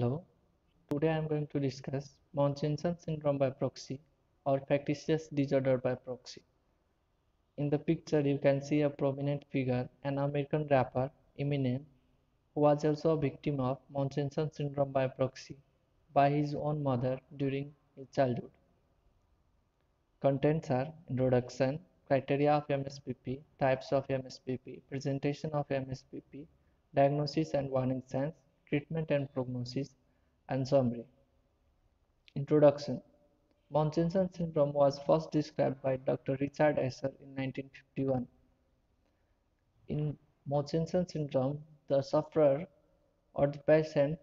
Hello, today I am going to discuss Munchausen syndrome by proxy or factitious disorder by proxy. In the picture, you can see a prominent figure, an American rapper, Eminem, who was also a victim of Munchausen syndrome by proxy by his own mother during his childhood. Contents are introduction, criteria of MSBP, types of MSBP, presentation of MSBP, diagnosis and warning signs, treatment and prognosis, and summary. Introduction Munchausen syndrome was first described by Dr. Richard Asher in 1951. In Munchausen syndrome, the sufferer or the patient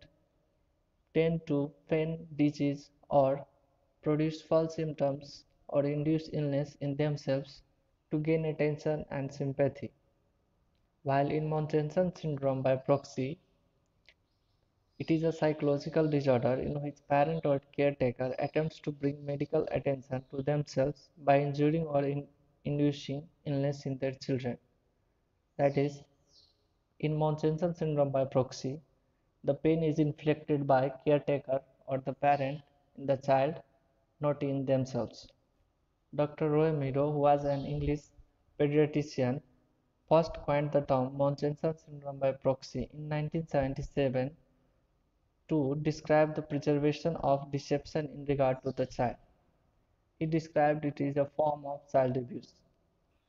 tend to feign disease or produce false symptoms or induce illness in themselves to gain attention and sympathy. While in Munchausen syndrome by proxy, it is a psychological disorder in which parent or caretaker attempts to bring medical attention to themselves by injuring or in inducing illness in their children. That is, in Munchausen syndrome by proxy, the pain is inflicted by caretaker or the parent in the child, not in themselves. Dr. Roy Meadow, who was an English pediatrician, first coined the term Munchausen syndrome by proxy in 1977 to describe the preservation of deception in regard to the child. He described it as a form of child abuse.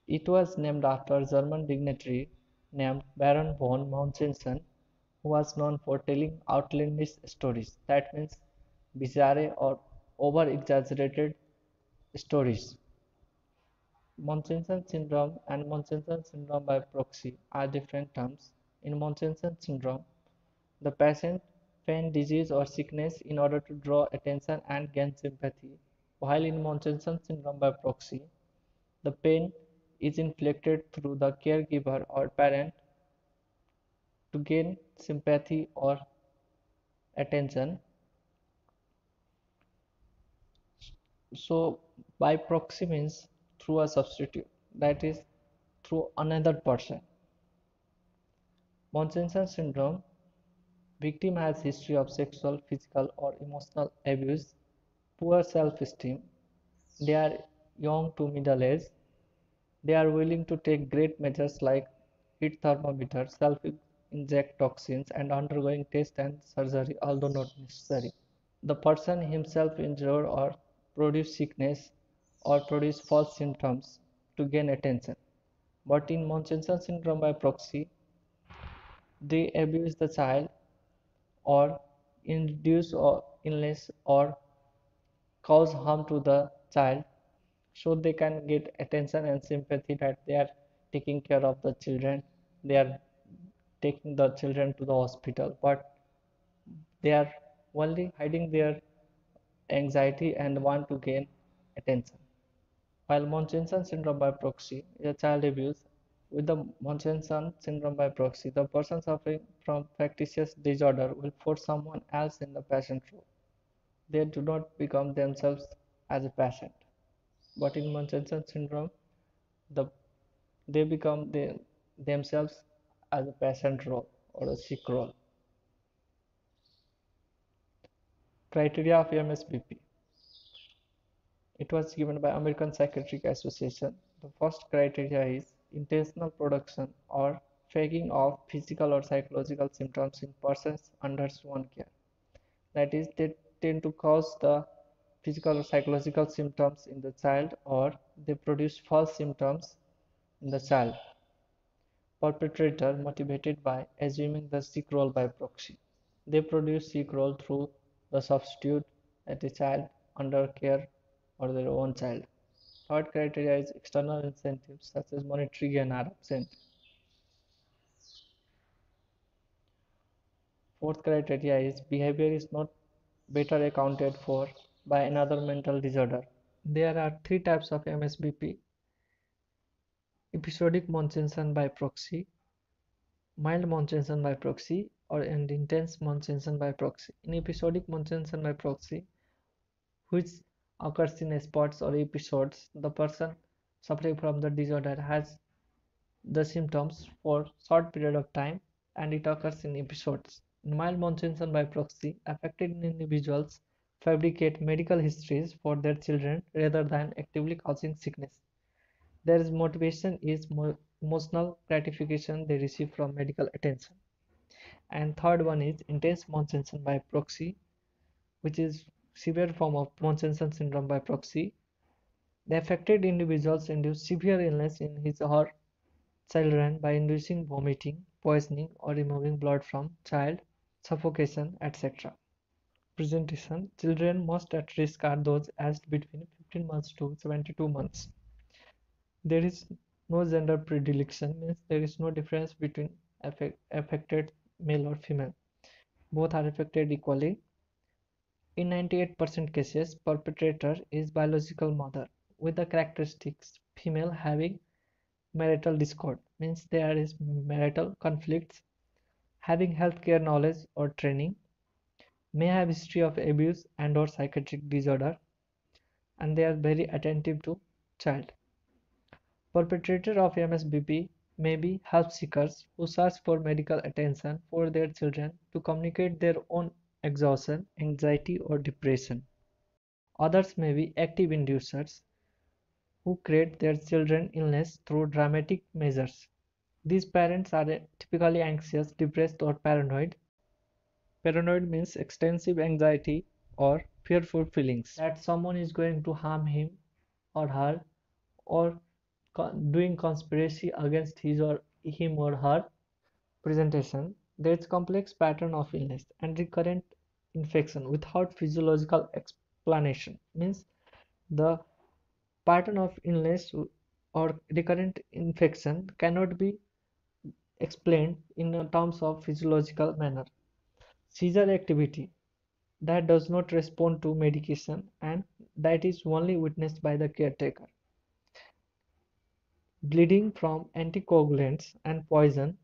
It was named after a German dignitary named Baron von Munchausen, who was known for telling outlandish stories, that means bizarre or over-exaggerated stories. Munchausen syndrome and Munchausen syndrome by proxy are different terms. In Munchausen syndrome, the patient feign disease or sickness in order to draw attention and gain sympathy, while in Munchausen syndrome by proxy, the pain is inflicted through the caregiver or parent to gain sympathy or attention. So, by proxy means through a substitute, that is, through another person. Munchausen syndrome Victim has history of sexual, physical or emotional abuse, poor self-esteem. They are young to middle age. They are willing to take great measures like heat thermometer, self-inject toxins and undergoing test and surgery although not necessary. The person himself injure or produce sickness or produce false symptoms to gain attention. But in Munchausen syndrome by proxy, they abuse the child or induce or illness or cause harm to the child so they can get attention and sympathy that they are taking care of the children. They are taking the children to the hospital but they are only hiding their anxiety and want to gain attention. While Munchausen syndrome by proxy is a child abuse with the Munchausen syndrome by proxy, the person suffering from factitious disorder will force someone else in the patient role. They do not become themselves as a patient. But in Munchausen syndrome, the they become the, themselves as a patient role or a sick role. Criteria of MSBP. It was given by American Psychiatric Association. The first criteria is intentional production or faking of physical or psychological symptoms in persons under one care. That is, they tend to cause the physical or psychological symptoms in the child or they produce false symptoms in the child. Perpetrator motivated by assuming the sick role by proxy. They produce sick role through the substitute at the child under care or their own child. Third criteria is external incentives such as monetary gain are absent. Fourth criteria is behavior is not better accounted for by another mental disorder. There are three types of MSBP. Episodic Munchausen by proxy, mild Munchausen by proxy, or and intense Munchausen by proxy. In episodic Munchausen by proxy, which occurs in spots or episodes, the person suffering from the disorder has the symptoms for short period of time and it occurs in episodes. Mild Munchausen by proxy, affected individuals fabricate medical histories for their children rather than actively causing sickness. Their motivation is emotional gratification they receive from medical attention. And third one is intense Munchausen by proxy, which is severe form of Munchausen syndrome by proxy. The affected individuals induce severe illness in his or her children by inducing vomiting, poisoning, or removing blood from child, suffocation, etc. Presentation Children most at risk are those aged between 15 months to 72 months. There is no gender predilection, means there is no difference between affect, affected male or female. Both are affected equally. In 98% cases, perpetrator is biological mother with the characteristics female having marital discord means there is marital conflicts having healthcare knowledge or training may have history of abuse and or psychiatric disorder and they are very attentive to child. Perpetrator of msbp may be help seekers who search for medical attention for their children to communicate their own exhaustion anxiety or depression others may be active inducers who create their children illness through dramatic measures. These parents are typically anxious, depressed, or paranoid. Paranoid means extensive anxiety or fearful feelings that someone is going to harm him or her or doing conspiracy against his or him or her presentation. There is complex pattern of illness and recurrent infection without physiological explanation means the pattern of illness or recurrent infection cannot be explained in terms of physiological manner. Seizure activity that does not respond to medication and that is only witnessed by the caretaker. Bleeding from anticoagulants and poison,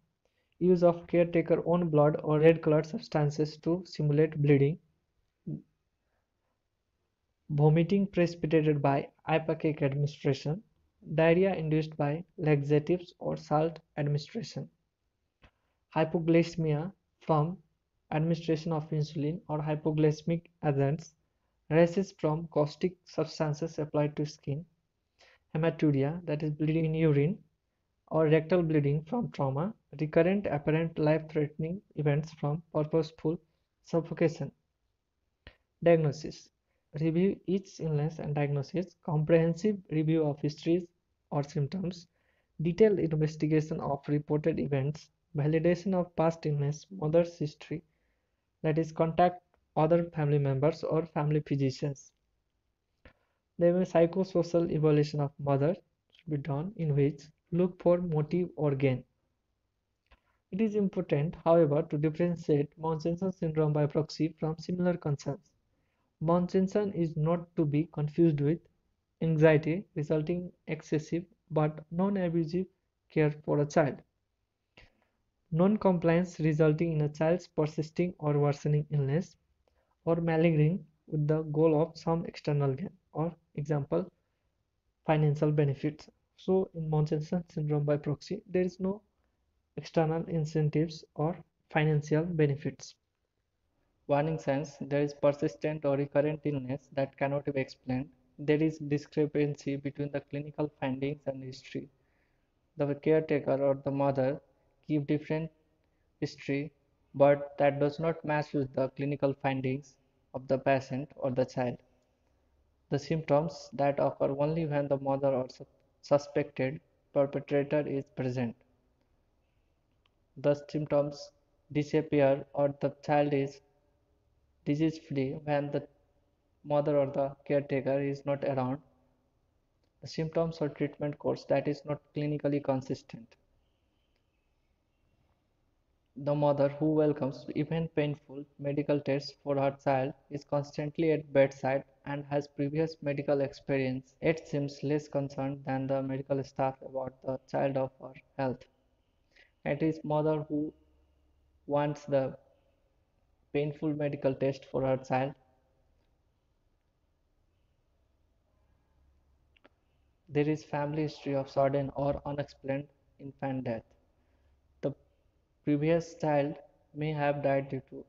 use of caretaker own blood or red colored substances to simulate bleeding, vomiting precipitated by ipecac administration, diarrhea induced by laxatives or salt administration, hypoglycemia from administration of insulin or hypoglycemic agents, rashes from caustic substances applied to skin, hematuria that is bleeding in urine or rectal bleeding from trauma, recurrent apparent life-threatening events from purposeful suffocation. Diagnosis review each illness and diagnosis, comprehensive review of histories or symptoms, detailed investigation of reported events, validation of past illness, mother's history, that is contact other family members or family physicians. Is psychosocial evaluation of mother should be done in which look for motive or gain. It is important, however, to differentiate Munchausen syndrome by proxy from similar concerns. Munchausen is not to be confused with anxiety resulting excessive but non-abusive care for a child. Non-compliance resulting in a child's persisting or worsening illness or malingering with the goal of some external gain or example financial benefits. So in Munchausen syndrome by proxy there is no external incentives or financial benefits. Warning signs There is persistent or recurrent illness that cannot be explained. There is discrepancy between the clinical findings and history. The caretaker or the mother give different history, but that does not match with the clinical findings of the patient or the child. The symptoms that occur only when the mother or suspected perpetrator is present. The symptoms disappear or the child is disease free when the mother or the caretaker is not around. The symptoms or treatment course that is not clinically consistent. The mother who welcomes even painful medical tests for her child is constantly at bedside and has previous medical experience. It seems less concerned than the medical staff about the child of her health it is mother who wants the painful medical test for her child. There is family history of sudden or unexplained infant death. The previous child may have died due to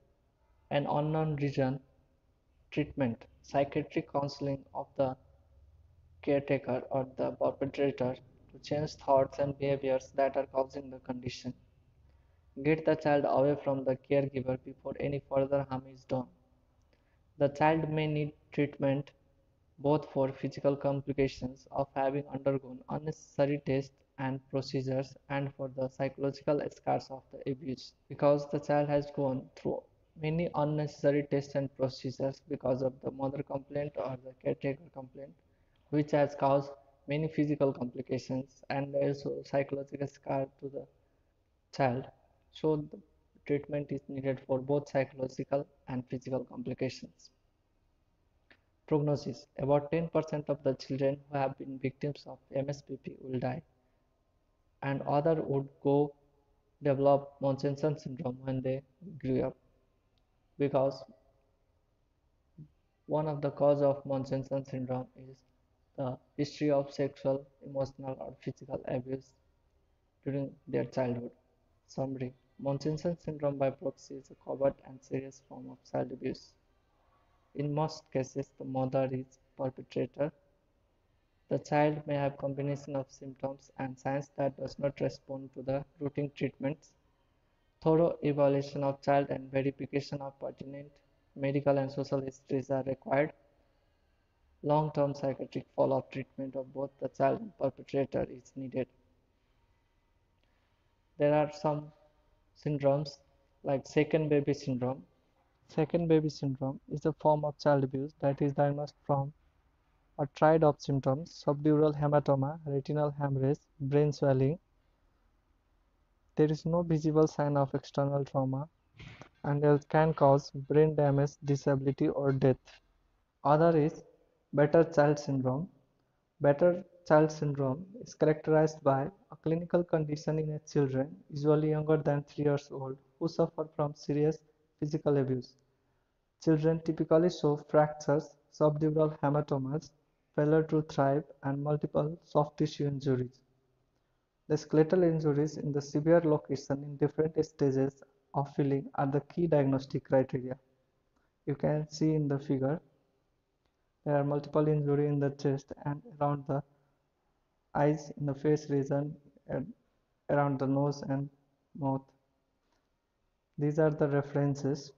an unknown reason, treatment, psychiatric counseling of the caretaker or the perpetrator to change thoughts and behaviors that are causing the condition. Get the child away from the caregiver before any further harm is done. The child may need treatment both for physical complications of having undergone unnecessary tests and procedures and for the psychological scars of the abuse because the child has gone through many unnecessary tests and procedures because of the mother complaint or the caretaker complaint which has caused many physical complications and also psychological scar to the child. So the treatment is needed for both psychological and physical complications. Prognosis. About 10% of the children who have been victims of msbp will die and other would go develop Munchausen syndrome when they grew up because one of the cause of Munchausen syndrome is the history of sexual, emotional or physical abuse during their childhood. Summary Munchausen syndrome by proxy is a covert and serious form of child abuse. In most cases, the mother is perpetrator the child may have combination of symptoms and signs that does not respond to the routine treatments. Thorough evaluation of child and verification of pertinent medical and social histories are required. Long-term psychiatric follow-up treatment of both the child and perpetrator is needed. There are some syndromes like shaken baby syndrome. Shaken baby syndrome is a form of child abuse that is diagnosed from a triad of symptoms subdural hematoma, retinal hemorrhage, brain swelling. There is no visible sign of external trauma and it can cause brain damage, disability, or death. Other is Battered Child Syndrome. Battered Child Syndrome is characterized by a clinical condition in children, usually younger than 3 years old, who suffer from serious physical abuse. Children typically show fractures, subdural hematomas, failure to thrive, and multiple soft tissue injuries. The skeletal injuries in the severe location in different stages of healing are the key diagnostic criteria. You can see in the figure there are multiple injuries in the chest and around the eyes in the face region and around the nose and mouth. These are the references